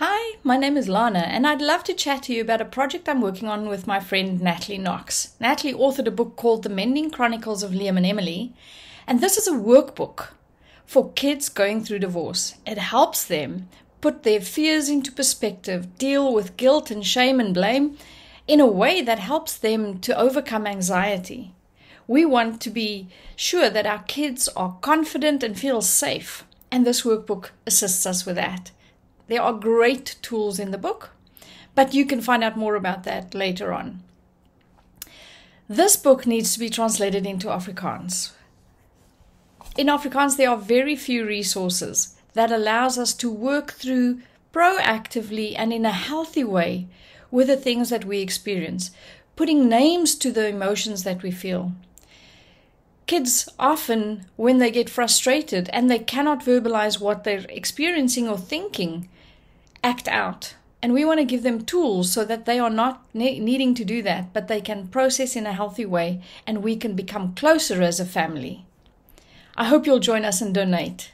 Hi, my name is Lana, and I'd love to chat to you about a project I'm working on with my friend Natalie Knox. Natalie authored a book called The Mending Chronicles of Liam and Emily, and this is a workbook for kids going through divorce. It helps them put their fears into perspective, deal with guilt and shame and blame in a way that helps them to overcome anxiety. We want to be sure that our kids are confident and feel safe, and this workbook assists us with that. There are great tools in the book, but you can find out more about that later on. This book needs to be translated into Afrikaans. In Afrikaans, there are very few resources that allows us to work through proactively and in a healthy way with the things that we experience, putting names to the emotions that we feel. Kids often, when they get frustrated and they cannot verbalize what they're experiencing or thinking, act out. And we want to give them tools so that they are not ne- needing to do that, but they can process in a healthy way and we can become closer as a family. I hope you'll join us and donate.